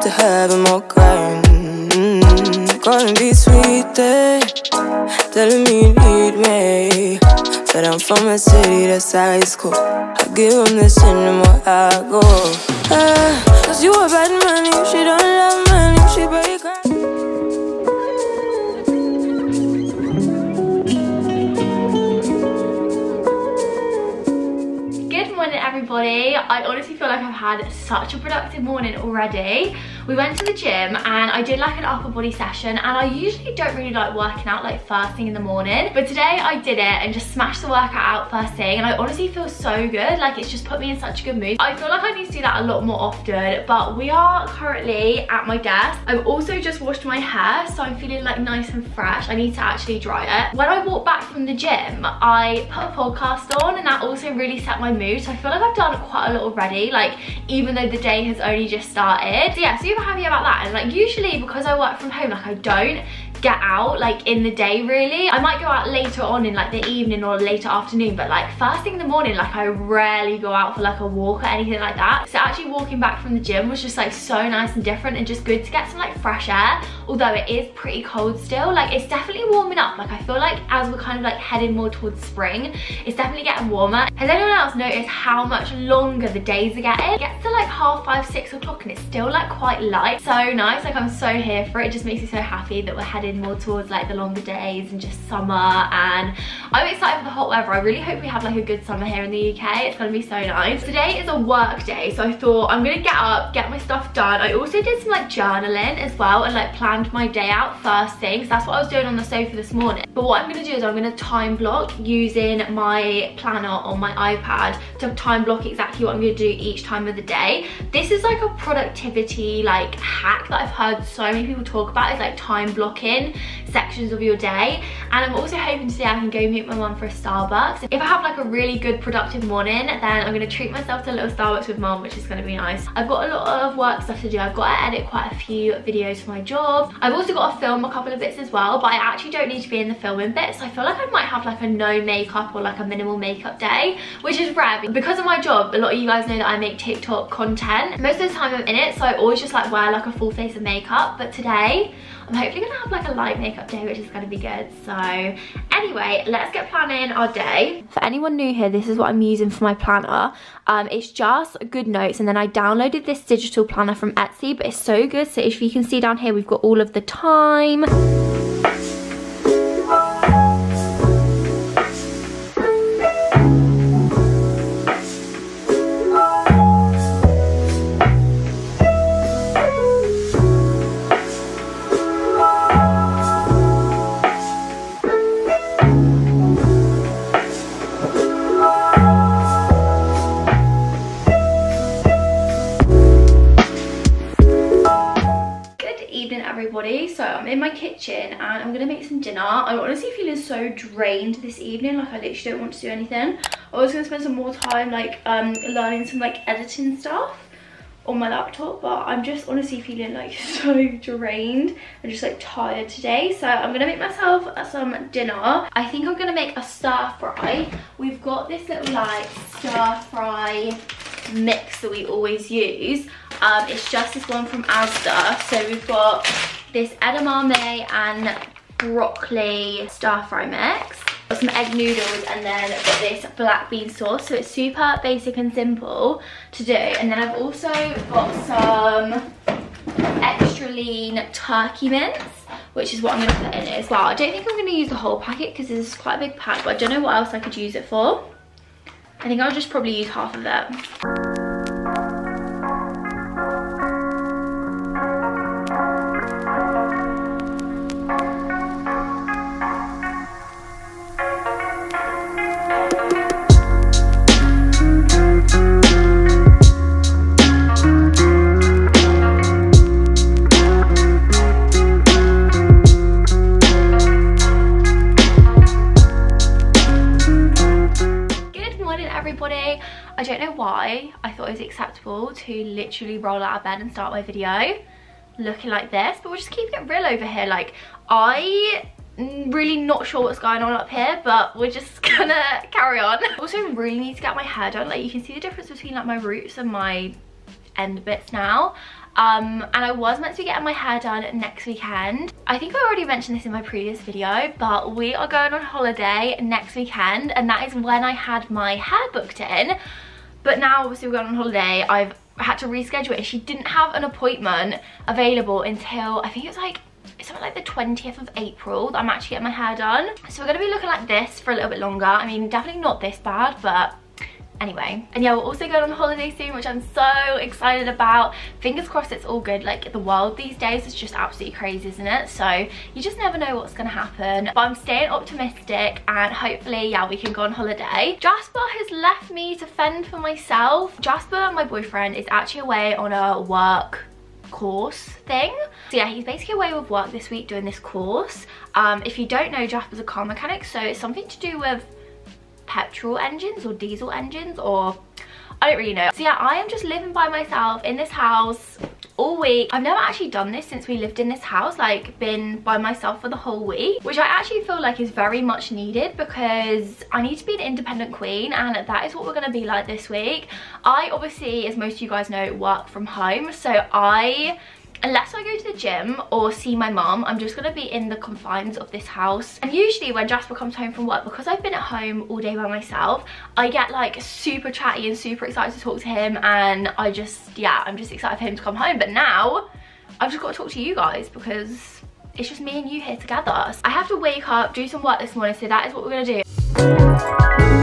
to have them all crying. Mm, calling be sweet, eh? Telling me you need me. But I'm from a city that's high school. I give them the cinema, I go. Ah, Cause you a bad if she don't love if she break everybody. I honestly feel like I've had such a productive morning already. We went to the gym and I did like an upper body session and I usually don't really like working out like first thing in the morning. But today I did it and just smashed the workout out first thing and I honestly feel so good. Like it's just put me in such a good mood. I feel like I need to do that a lot more often but we are currently at my desk. I've also just washed my hair so I'm feeling like nice and fresh. I need to actually dry it. When I walked back from the gym, I put a podcast on and that also really set my mood. So I feel like I've done quite a lot already, like even though the day has only just started. So yeah, super happy about that. And like usually because I work from home, like I don't get out like in the day really. I might go out later on in like the evening or later afternoon, but like first thing in the morning, like I rarely go out for like a walk or anything like that. So actually walking back from the gym was just like so nice and different and just good to get some like fresh air. Although it is pretty cold still, like it's definitely warming up. Like I feel like as we're kind of like heading more towards spring, it's definitely getting warmer. Has anyone else noticed how much longer the days are getting? It gets to like half five, six o'clock and it's still like quite light. So nice, like I'm so here for it. It just makes me so happy that we're heading more towards like the longer days and just summer and I'm excited for the hot weather. I really hope we have like a good summer here in the UK. It's gonna be so nice. Today is a work day so I thought I'm gonna get up, get my stuff done. I also did some like journaling as well and like planned my day out first thing. So that's what I was doing on the sofa this morning. But what I'm gonna do is I'm gonna time block using my planner on my iPad to time block exactly what I'm gonna do each time of the day. This is like a productivity like hack that I've heard so many people talk about is like time blocking sections of your day and I'm also hoping today I can go meet my mum for a Starbucks. If I have like a really good productive morning then I'm going to treat myself to a little Starbucks with mum which is going to be nice. I've got a lot of work stuff to do. I've got to edit quite a few videos for my job. I've also got to film a couple of bits as well but I actually don't need to be in the filming bit so I feel like I might have like a no makeup or like a minimal makeup day which is rare because of my job a lot of you guys know that I make TikTok content. Most of the time I'm in it so I always just like wear like a full face of makeup but today I'm hopefully gonna have like a light makeup day which is gonna be good. So anyway let's get planning our day. For anyone new here this is what I'm using for my planner. Um, it's just GoodNotes and then I downloaded this digital planner from Etsy but it's so good. So if you can see down here we've got all of the time make some dinner. I'm honestly feeling so drained this evening, like I literally don't want to do anything. I was gonna spend some more time like um learning some like editing stuff on my laptop but I'm just honestly feeling like so drained and just like tired today. So I'm gonna make myself some dinner. I think I'm gonna make a stir fry. We've got this little like stir fry mix that we always use. Um, it's just this one from Asda. So we've got this edamame and broccoli stir fry mix got some egg noodles and then got this black bean sauce. So it's super basic and simple to do. And then I've also got some extra lean turkey mince which is what I'm going to put in it as well. I don't think I'm going to use the whole packet because this is quite a big pack but I don't know what else I could use it for. I think I'll just probably use half of it roll out of bed and start my video looking like this, but we're just keeping it real over here. Like, I really not sure what's going on up here but we're just gonna carry on also really need to get my hair done like you can see the difference between like my roots and my end bits now um, and I was meant to be getting my hair done next weekend. I think I already mentioned this in my previous video, but we are going on holiday next weekend and that is when I had my hair booked in. But now obviously we're going on holiday, I've had to reschedule it she didn't have an appointment available until, I think it was like something like the 20th of April that I'm actually getting my hair done. So we're to be looking like this for a little bit longer. I mean, definitely not this bad, but anyway and yeah we're also going on holiday soon which i'm so excited about. Fingers crossed it's all good. Like the world these days is just absolutely crazy isn't it? So you just never know what's gonna happen. But i'm staying optimistic and hopefully yeah we can go on holiday. Jasper has left me to fend for myself. Jasper my boyfriend is actually away on a work course thing. So yeah he's basically away with work this week doing this course. Um if you don't know jasper's a car mechanic so it's something to do with petrol engines or diesel engines or I don't really know. So yeah, I am just living by myself in this house all week. I've never actually done this since we lived in this house, like been by myself for the whole week, which I actually feel like is very much needed because I need to be an independent queen and that is what we're gonna be like this week. I obviously, as most of you guys know, work from home. So I unless I go to the gym or see my mom, I'm just gonna be in the confines of this house. And usually when Jasper comes home from work, because I've been at home all day by myself, I get like super chatty and super excited to talk to him and I just, yeah, I'm just excited for him to come home. But now, I've just got to talk to you guys because it's just me and you here together. I have to wake up, do some work this morning, so that is what we're gonna do.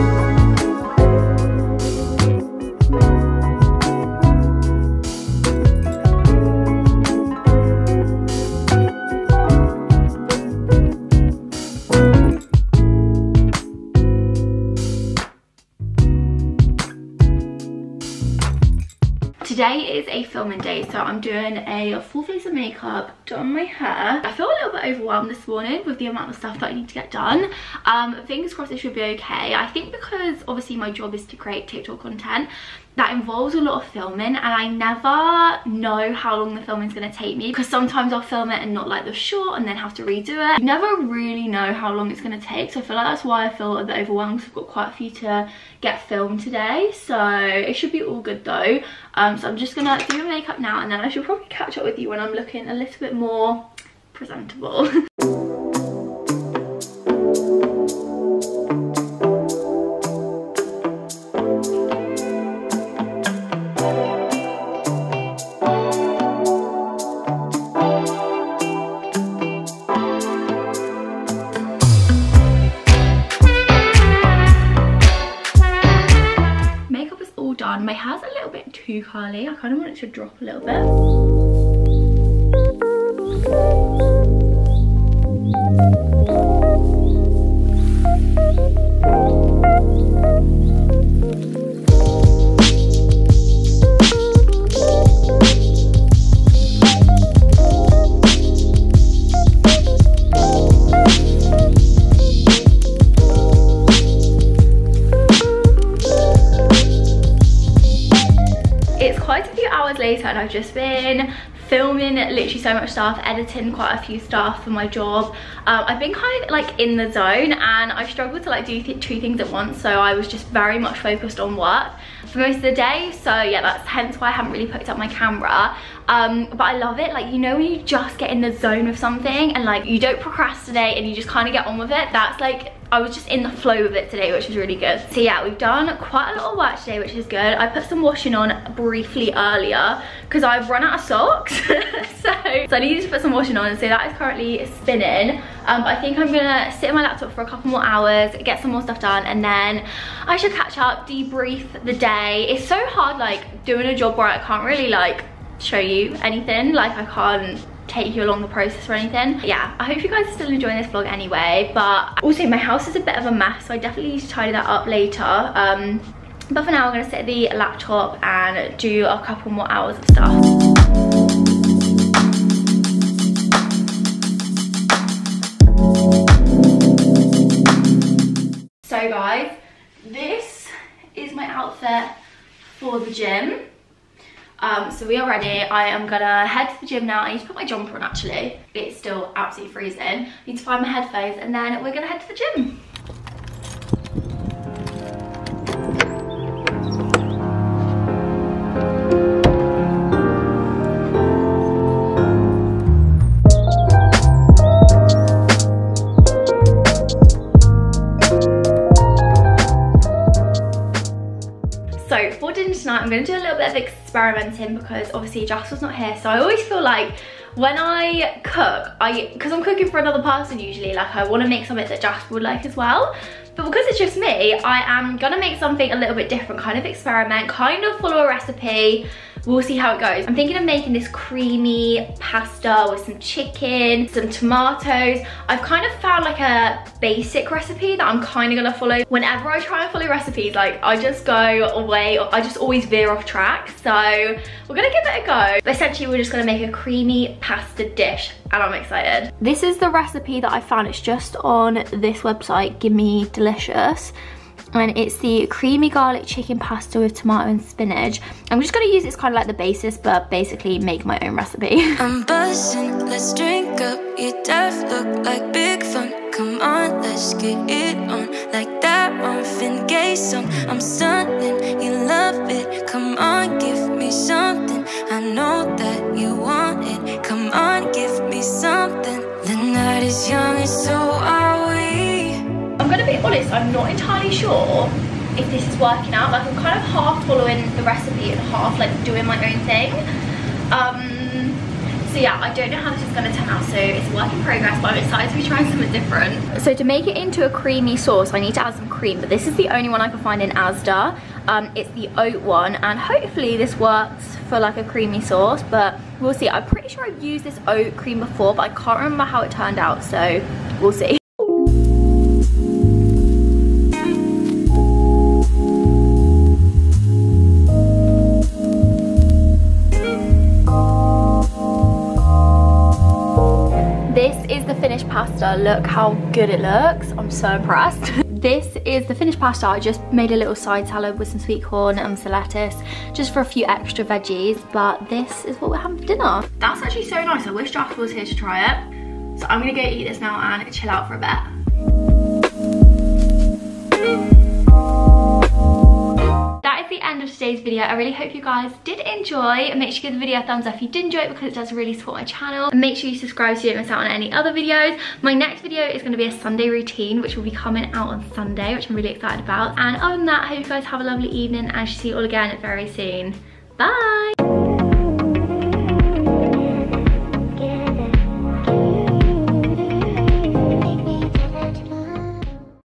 Today is a filming day, so I'm doing a full face of makeup, done my hair. I feel a little bit overwhelmed this morning with the amount of stuff that I need to get done. Um, fingers crossed it should be okay. I think because obviously my job is to create TikTok content, that involves a lot of filming and I never know how long the filming is going to take me because sometimes I'll film it and not like the shot and then have to redo it. You never really know how long it's going to take so I feel like that's why I feel a bit overwhelmed I've got quite a few to get filmed today so it should be all good though. Um, so I'm just going to do my makeup now and then I should probably catch up with you when I'm looking a little bit more presentable. I kind of want it to drop a little bit. Literally so much stuff, editing quite a few stuff for my job. Um, I've been kind of like in the zone and I struggled to like do th two things at once so I was just very much focused on work for most of the day so yeah that's hence why I haven't really picked up my camera um, but I love it like you know when you just get in the zone of something and like you don't procrastinate and you just kind of get on with it that's like I was just in the flow of it today, which is really good. So yeah, we've done quite a lot of work today, which is good. I put some washing on briefly earlier because I've run out of socks. so, I needed to put some washing on. So that is currently spinning. Um, but I think I'm gonna sit on my laptop for a couple more hours, get some more stuff done, and then I should catch up, debrief the day. It's so hard like doing a job where I can't really like show you anything. Like I can't take you along the process or anything. Yeah, I hope you guys are still enjoying this vlog anyway. But also my house is a bit of a mess, so I definitely need to tidy that up later. Um, but for now, I'm gonna set the laptop and do a couple more hours of stuff. Guys, this is my outfit for the gym. Um, so we are ready. I am gonna head to the gym now. I need to put my jumper on actually. It's still absolutely freezing. I need to find my headphones and then we're gonna head to the gym. Experimenting because obviously was not here. So I always feel like when I cook, I because I'm cooking for another person usually, like I wanna make something that Jasper would like as well. But because it's just me, I am gonna make something a little bit different, kind of experiment, kind of follow a recipe, We'll see how it goes. I'm thinking of making this creamy pasta with some chicken, some tomatoes. I've kind of found like a basic recipe that I'm kind of gonna follow. Whenever I try and follow recipes, like I just go away, I just always veer off track. So we're gonna give it a go. But essentially we're just gonna make a creamy pasta dish and I'm excited. This is the recipe that I found. It's just on this website, Gimme Delicious and it's the creamy garlic chicken pasta with tomato and spinach. I'm just gonna use it's kind of like the basis, but basically make my own recipe. I'm buzzing, let's drink up. Your death look like big fun. Come on, let's get it on. Like that Marvin Gaye song. I'm stunning, you love it. Come on, Honest, I'm not entirely sure if this is working out. Like I'm kind of half following the recipe and half like doing my own thing. Um, so yeah, I don't know how this is gonna turn out. So it's a work in progress, but I'm excited to be trying something different. So to make it into a creamy sauce, I need to add some cream, but this is the only one I can find in Asda. Um, it's the oat one, and hopefully this works for like a creamy sauce, but we'll see. I'm pretty sure I've used this oat cream before, but I can't remember how it turned out, so we'll see. Pasta. Look how good it looks. I'm so impressed. this is the finished pasta. I just made a little side salad with some sweet corn and some lettuce, just for a few extra veggies. But this is what we're having for dinner. That's actually so nice. I wish Jasper was here to try it. So I'm gonna go eat this now and chill out for a bit. End of today's video. I really hope you guys did enjoy. Make sure you give the video a thumbs up if you did enjoy it because it does really support my channel. And make sure you subscribe so you don't miss out on any other videos. My next video is going to be a Sunday routine which will be coming out on Sunday which I'm really excited about. And other than that, I hope you guys have a lovely evening and I shall see you all again very soon. Bye!